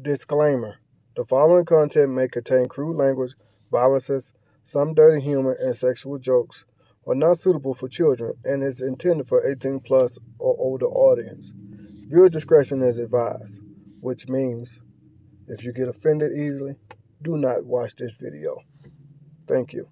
Disclaimer The following content may contain crude language, violences, some dirty humor, and sexual jokes are not suitable for children and is intended for 18 plus or older audience. Viewer discretion is advised, which means if you get offended easily, do not watch this video. Thank you.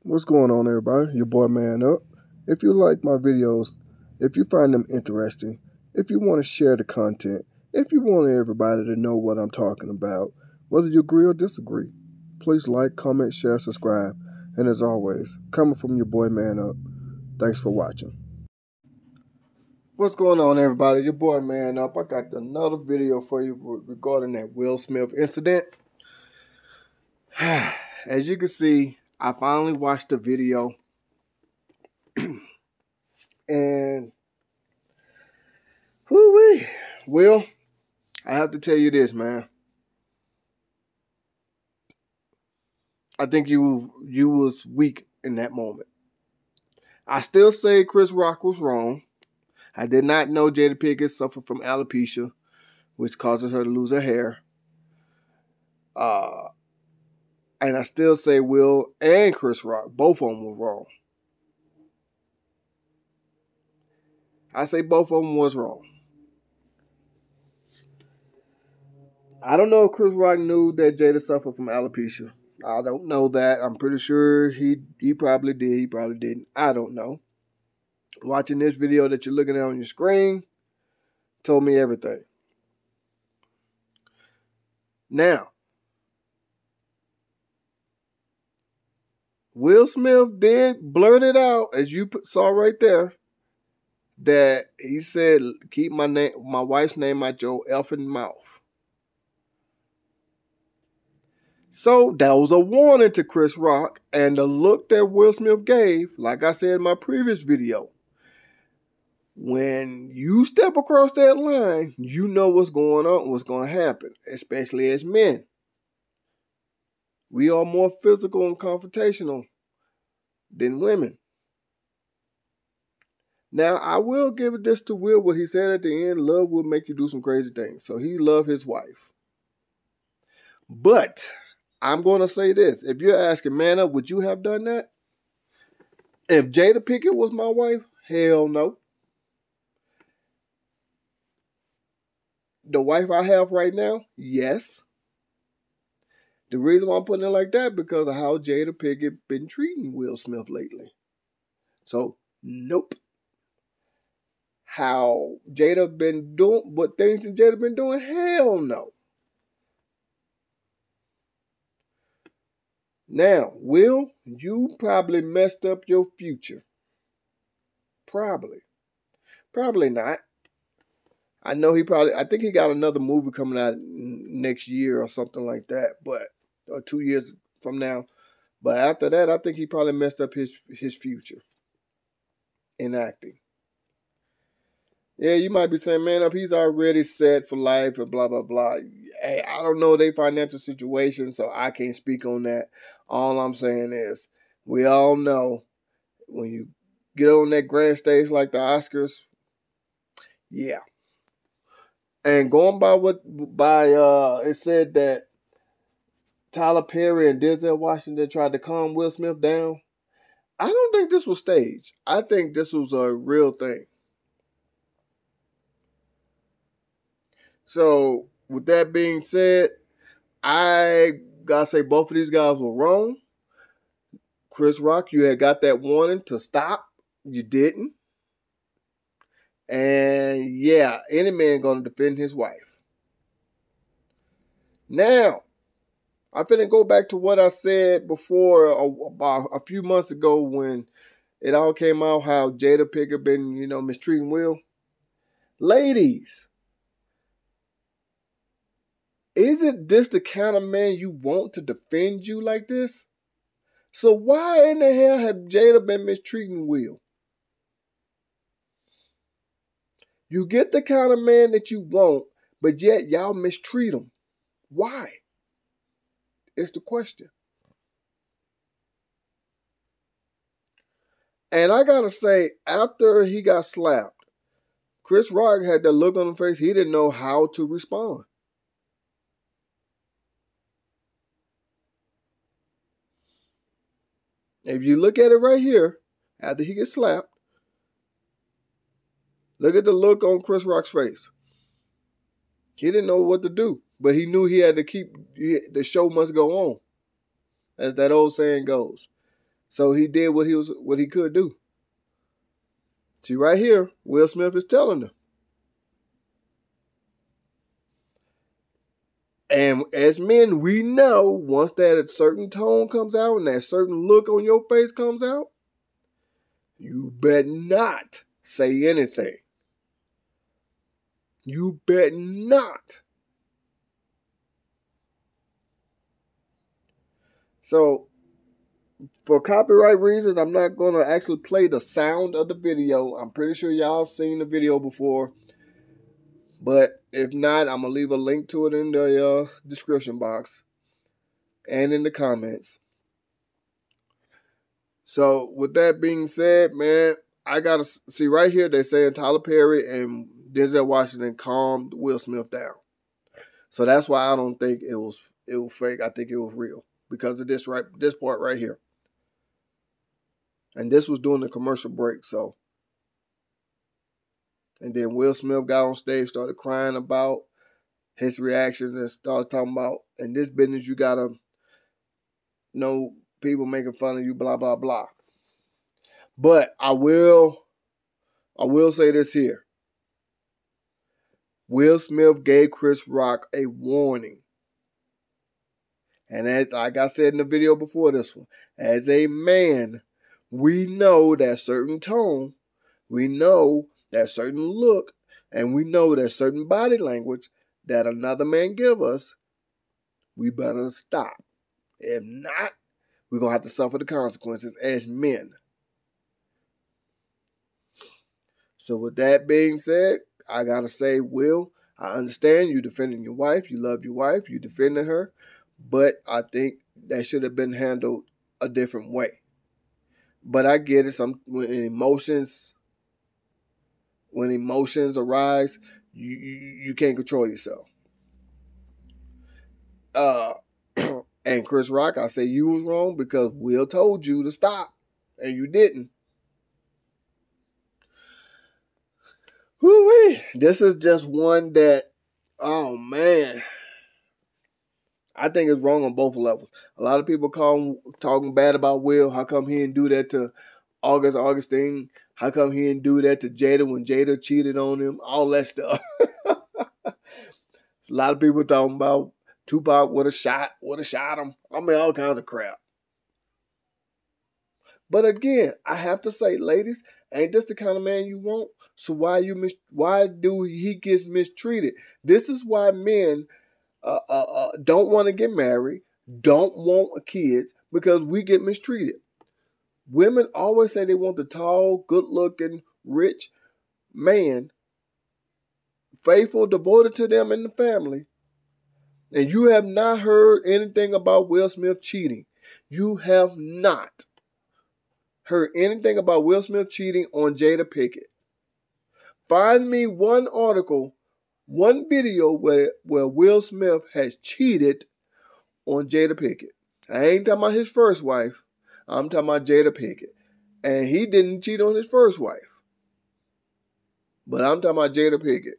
What's going on, everybody? Your boy Man Up. If you like my videos, if you find them interesting, if you want to share the content, if you want everybody to know what I'm talking about, whether you agree or disagree, please like, comment, share, subscribe. And as always, coming from your boy Man Up, thanks for watching. What's going on, everybody? Your boy Man Up. I got another video for you regarding that Will Smith incident. As you can see, I finally watched the video. and. Will, I have to tell you this, man. I think you you was weak in that moment. I still say Chris Rock was wrong. I did not know Jada Pinkett suffered from alopecia, which causes her to lose her hair. Uh, and I still say Will and Chris Rock, both of them were wrong. I say both of them was wrong. I don't know if Chris Rock knew that Jada suffered from alopecia. I don't know that. I'm pretty sure he he probably did. He probably didn't. I don't know. Watching this video that you're looking at on your screen told me everything. Now, Will Smith did blurt it out, as you saw right there, that he said, "Keep my name, my wife's name out your effing mouth." So that was a warning to Chris Rock, and the look that Will Smith gave, like I said in my previous video, when you step across that line, you know what's going on, what's going to happen, especially as men. We are more physical and confrontational than women. Now, I will give this to Will, what he said at the end love will make you do some crazy things. So he loved his wife. But I'm going to say this. If you're asking, man would you have done that? If Jada Pinkett was my wife, hell no. The wife I have right now, yes. The reason why I'm putting it like that because of how Jada Pinkett been treating Will Smith lately. So, nope. How Jada been doing what things that Jada been doing? Hell no. Now, Will, you probably messed up your future. Probably. Probably not. I know he probably, I think he got another movie coming out next year or something like that, but, or two years from now. But after that, I think he probably messed up his his future in acting. Yeah, you might be saying, man, up he's already set for life or blah blah blah. Hey, I don't know their financial situation, so I can't speak on that. All I'm saying is, we all know when you get on that grand stage like the Oscars, yeah. And going by what by uh it said that Tyler Perry and Denzel Washington tried to calm Will Smith down. I don't think this was staged. I think this was a real thing. So, with that being said, I gotta say both of these guys were wrong. Chris Rock, you had got that warning to stop. You didn't. And yeah, any man gonna defend his wife. Now, I'm finna go back to what I said before about a few months ago when it all came out how Jada Pinkett been, you know, mistreating Will. Ladies, isn't this the kind of man you want to defend you like this? So why in the hell have Jada been mistreating Will? You get the kind of man that you want, but yet y'all mistreat him. Why? It's the question. And I gotta say, after he got slapped, Chris Rock had that look on his face. He didn't know how to respond. If you look at it right here, after he gets slapped, look at the look on Chris Rock's face. He didn't know what to do, but he knew he had to keep the show must go on, as that old saying goes. So he did what he was what he could do. See right here, Will Smith is telling them. And as men, we know once that certain tone comes out and that certain look on your face comes out, you bet not say anything. You bet not. So, for copyright reasons, I'm not going to actually play the sound of the video. I'm pretty sure y'all seen the video before. But if not, I'm to leave a link to it in the uh, description box and in the comments. So, with that being said, man, I got to see right here, they're saying Tyler Perry and Denzel Washington calmed Will Smith down. So that's why I don't think it was it was fake. I think it was real because of this right this part right here. And this was during the commercial break, so and then Will Smith got on stage, started crying about his reactions and started talking about in this business you gotta know people making fun of you, blah blah blah. But I will I will say this here. Will Smith gave Chris Rock a warning. And as like I said in the video before this one, as a man, we know that certain tone, we know that certain look, and we know that certain body language that another man give us, we better stop. If not, we're gonna have to suffer the consequences as men. So with that being said, I gotta say, Will, I understand you defending your wife, you love your wife, you defending her, but I think that should have been handled a different way. But I get it. Some when emotions when emotions arise, you, you, can't control yourself. Uh, and Chris Rock, I say you was wrong because Will told you to stop, and you didn't. Whoo-wee. This is just one that, oh man, I think it's wrong on both levels. A lot of people call talking bad about Will. How come he didn't do that to August Augustine? How come he didn't do that to Jada when Jada cheated on him? All that stuff. a lot of people talking about Tupac would have shot, would have shot him. I mean, all kinds of crap. But again, I have to say, ladies, ain't this the kind of man you want? So why you mis- why do he gets mistreated? This is why men uh, uh, uh, don't want to get married, don't want kids because we get mistreated. Women always say they want the tall, good looking, rich man, faithful, devoted to them and the family. And you have not heard anything about Will Smith cheating. You have not heard anything about Will Smith cheating on Jada Pinkett. Find me one article, one video where, where Will Smith has cheated on Jada Pinkett. I ain't talking about his first wife. I'm talking about Jada Pinkett. And he didn't cheat on his first wife. But I'm talking about Jada Pinkett.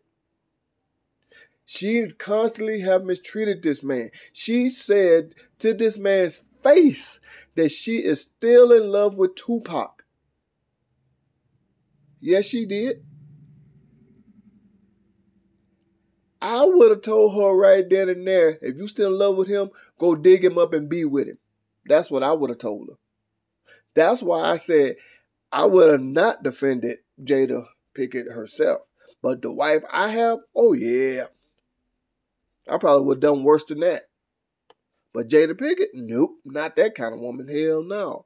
She constantly have mistreated this man. She said to this man's face that she is still in love with Tupac. Yes, she did. I would have told her right then and there, if you still in love with him, go dig him up and be with him. That's what I would have told her. That's why I said I would have not defended Jada Pinkett herself. But the wife I have, oh yeah. I probably would have done worse than that. But Jada Pinkett, nope, not that kind of woman. Hell no.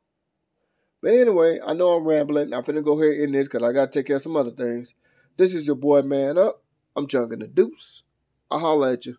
But anyway, I know I'm rambling. I'm finna go ahead in this because I gotta take care of some other things. This is your boy Man Up. I'm chunking the deuce. I'll holler at you.